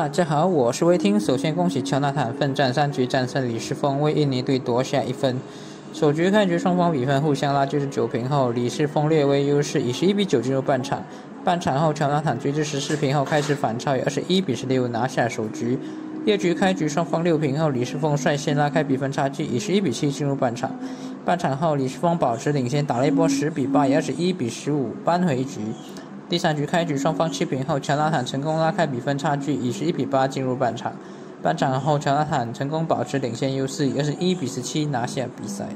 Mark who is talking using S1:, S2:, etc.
S1: 大家好，我是魏听。首先恭喜乔纳坦奋战三局战胜李世峰，为印尼队夺下一分。首局开局双方比分互相拉锯至九平后，李世峰略微优势，以十一比九进入半场。半场后，乔纳坦追至十四平后开始反超，以二十一比十六拿下首局。第二局开局双方六平后，李世峰率先拉开比分差距，以十一比七进入半场。半场后，李世峰保持领先，打了一波十比八，以二十一比十五扳回一局。第三局开局双方七平后，乔纳坦成功拉开比分差距，以十一比八进入半场。半场后，乔纳坦成功保持领先优势，以二十一比十七拿下比赛。